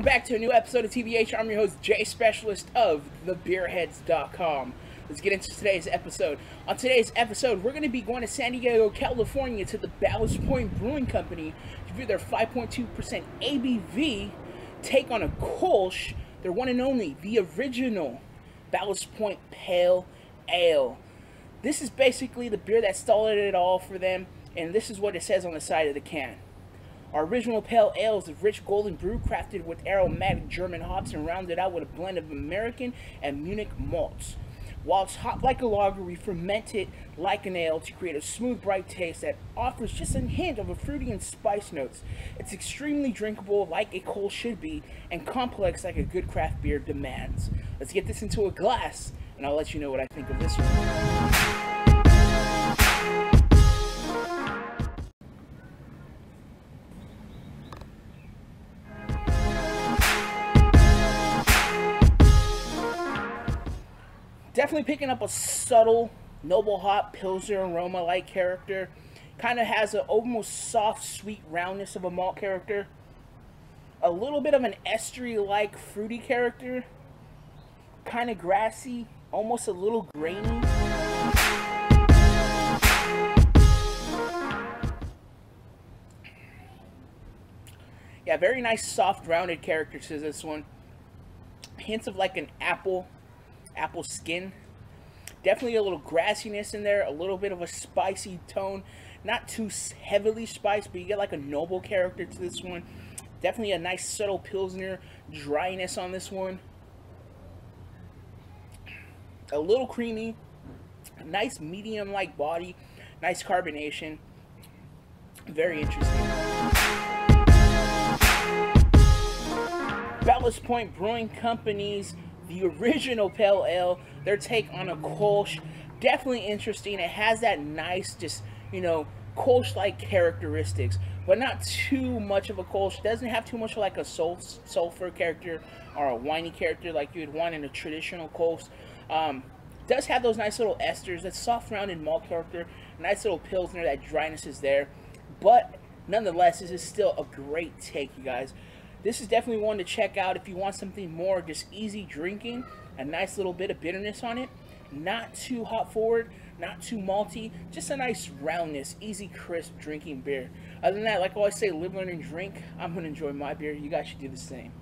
welcome back to a new episode of TBH. I'm your host, Jay Specialist of TheBeerheads.com. Let's get into today's episode. On today's episode, we're going to be going to San Diego, California to the Ballast Point Brewing Company to view their 5.2% ABV take on a Kolsch, their one and only, the original Ballast Point Pale Ale. This is basically the beer that started it all for them, and this is what it says on the side of the can. Our original pale ale is a rich golden brew crafted with aromatic German hops and rounded out with a blend of American and Munich malts. While it's hot like a lager, we ferment it like an ale to create a smooth, bright taste that offers just a hint of a fruity and spice notes. It's extremely drinkable like a Kolsch should be, and complex like a good craft beer demands. Let's get this into a glass, and I'll let you know what I think of this one. Definitely picking up a subtle noble hop pilsner aroma like character. Kind of has an almost soft, sweet roundness of a malt character. A little bit of an estery like fruity character. Kind of grassy, almost a little grainy. Yeah, very nice soft rounded character to this one. Hints of like an apple apple skin. Definitely a little grassiness in there, a little bit of a spicy tone. Not too heavily spiced, but you get like a noble character to this one. Definitely a nice subtle Pilsner dryness on this one. A little creamy. Nice medium-like body. Nice carbonation. Very interesting. Ballast Point Brewing Company's the original Pale Ale, their take on a Kolsch, definitely interesting. It has that nice, just, you know, Kolsch-like characteristics, but not too much of a Kolsch. Doesn't have too much like a sulfur character or a winey character like you would want in a traditional Kolsch. Um, does have those nice little esters, that soft rounded malt character, nice little pilsner, that dryness is there. But nonetheless, this is still a great take, you guys. This is definitely one to check out if you want something more just easy drinking, a nice little bit of bitterness on it. Not too hop forward, not too malty, just a nice roundness, easy, crisp drinking beer. Other than that, like I always say, live, learn, and drink. I'm going to enjoy my beer. You guys should do the same.